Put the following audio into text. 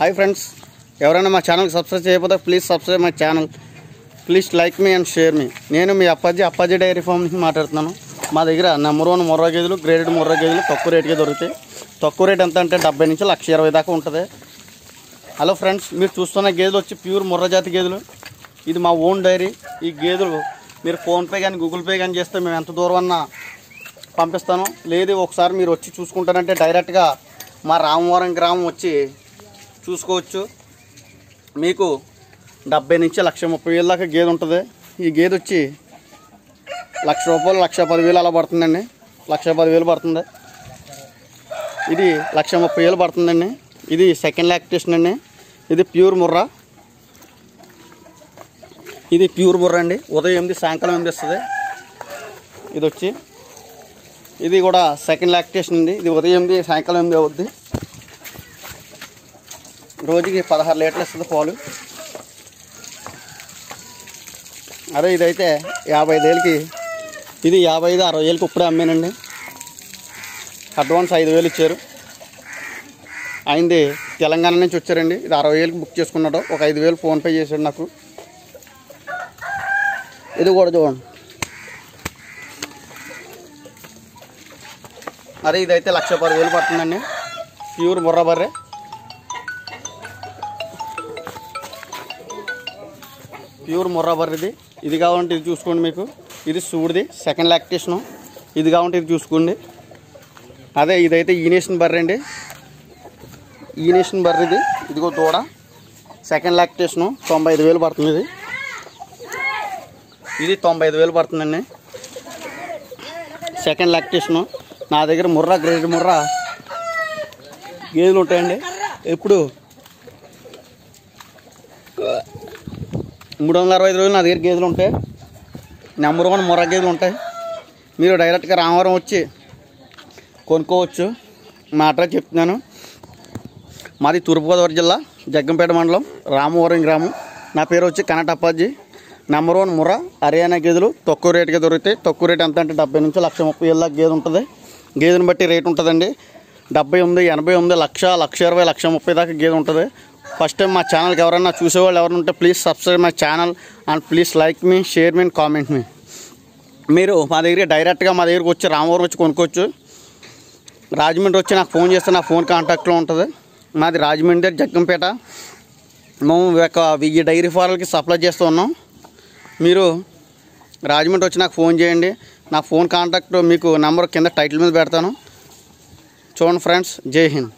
Hi friends ఎవరైనా మా ఛానల్కి సబ్స్క్రైబ్ చేయకపోతే please subscribe my channel. Please like me and share మీ. నేను మీ అప్పాజీ అప్పాజీ డైరీ ఫామ్ నుంచి మాట్లాడుతున్నాను. మా దగ్గర నెంబర్ వన్ ముర్రా గేదెలు గ్రేడెడ్ ముర్రా గేదెలు తక్కువ రేటుకే దొరుకుతాయి. తక్కువ రేట్ ఎంత అంటే డెబ్బై నుంచి లక్ష ఇరవై దాకా ఉంటుంది. హలో ఫ్రెండ్స్ మీరు చూస్తున్న గేదెలు వచ్చి ప్యూర్ ముర్రా జాతి గేదెలు. ఇది మా ఓన్ డైరీ. ఈ గేదెలు మీరు ఫోన్పే కానీ గూగుల్ పే కానీ చేస్తే మేము ఎంత దూరం అన్నా పంపిస్తాను. లేదు ఒకసారి మీరు వచ్చి చూసుకుంటారంటే డైరెక్ట్గా మా రామవరం గ్రామం వచ్చి చూసుకోవచ్చు. మీకు డెబ్బై నుంచి లక్ష ముప్పై వేల దాకా గేదె ఉంటుంది. ఈ గేదె వచ్చి లక్ష రూపాయలు లక్ష పదివేలు అలా పడుతుందండి. లక్ష పదివేలు పడుతుంది. ఇది లక్ష ముప్పై వేలు పడుతుందండి. ఇది సెకండ్ లాక్టేషన్ అండి. ఇది ప్యూర్ ముర్రా. ఇది ప్యూర్ ముర్రా అండి. ఉదయం ఎనిమిది సాయంకాలం ఎనిమిది వస్తుంది. ఇది వచ్చి ఇది కూడా సెకండ్ లాక్టేషన్ అండి. ఇది ఉదయం ఎనిమిది సాయంకాలం ఎనిమిది అవుద్ది. రోజుకి పదహారు లీటర్లు ఇస్తుంది పాలు. అదే ఇదైతే యాభై ఐదు వేలకి ఇది యాభై ఐదు అరవై వేలకి ఇప్పుడే అమ్మానండి. అడ్వాన్స్ ఐదు వేలు ఇచ్చారు. అయింది తెలంగాణ నుంచి వచ్చారండి. ఇది అరవై వేలకి బుక్ చేసుకున్నాడు. ఒక ఐదు వేలు ఫోన్పే చేశాడు నాకు. ఇది కూడా చూడండి. అరే ఇదైతే లక్ష పది వేలు పడుతుందండి. ప్యూర్ ముర్రా బర్రే. ప్యూర్ ముర్రా బర్రె ఇది ఇది కావాలంటే ఇది చూసుకోండి మీకు. ఇది సూడిది సెకండ్ లాక్టేషను ఇది కావాలంటే ఇది చూసుకోండి. అదే ఇదైతే ఈనేషన్ బర్రె అండి. ఈనేషన్ బర్రె ఇది ఇదిగో దూడ సెకండ్ లాక్టేషను తొంభై ఐదు వేలు పడుతుంది ఇది. ఇది తొంభై ఐదు వేలు పడుతుందండి. సెకండ్ లాక్టేషను నా దగ్గర ముర్రా గ్రేడ్ ముర్రా గేదెలు ఉంటాయండి. ఎప్పుడు? మూడు వందల అరవై ఐదు రోజులు నా దగ్గర గేదెలు ఉంటాయి. నెంబర్ వన్ ముర్రా గేదెలు ఉంటాయి. మీరు డైరెక్ట్గా రామవరం వచ్చి కొనుక్కోవచ్చు. మా అడ్రస్ చెప్తున్నాను. మాది తూర్పుగోదావరి జిల్లా జగ్గంపేట మండలం రామవరం గ్రామం. నా పేరు వచ్చి కనటప్పాజీ నెంబర్ వన్ ముర హర్యానా గేదెలు. తక్కువ రేటుగా దొరుకుతాయి. తక్కువ రేట్ ఎంత అంటే డెబ్బై నుంచి లక్ష ముప్పై ఏళ్ళ గేదె ఉంటుంది. గేదెని బట్టి రేట్ ఉంటుందండి. డెబ్బై ఉంది ఎనభై ఉంది లక్ష లక్ష ఇరవై లక్ష ముప్పై దాకా గేదె ఉంటుంది. ఫస్ట్ టైం మా ఛానల్కి ఎవరైనా చూసేవాళ్ళు ఎవరైనా ఉంటే please subscribe my channel and please like me share me comment మీ మీరు మా దగ్గర డైరెక్ట్గా మా దగ్గరికి వచ్చి రామవరం వచ్చి కొనుక్కోవచ్చు. రాజమండ్రి వచ్చి నాకు ఫోన్ చేస్తే నా ఫోన్ కాంటాక్ట్లో ఉంటుంది. మాది రాజమండ్రి దగ్గర జగ్గంపేట. మేము ఒక వెయ్యి డైరీ ఫార్లకి సప్లై చేస్తూ ఉన్నాం. మీరు రాజమండ్రి వచ్చి నాకు ఫోన్ చేయండి. నా ఫోన్ కాంటాక్ట్ మీకు నెంబర్ కింద టైటిల్ మీద పెడతాను. చూడండి ఫ్రెండ్స్ జై హింద్.